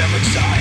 never die.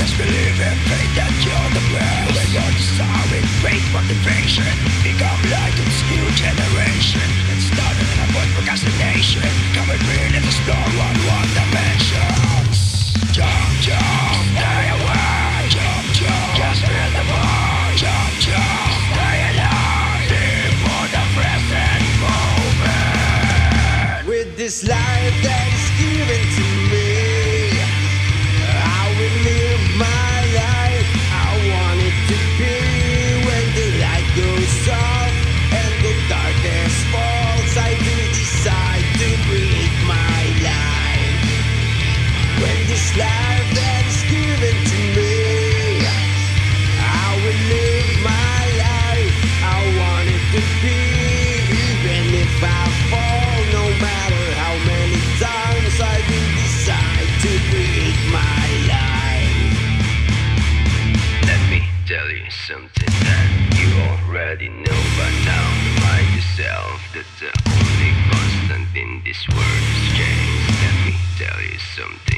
Just believe in fate already know by now Remind yourself that the only constant in this world is change. Let me tell you something.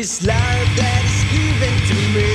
this life that is given to me.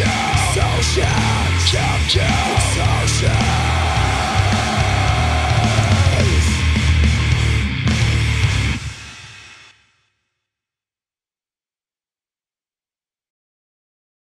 Capture Social Capture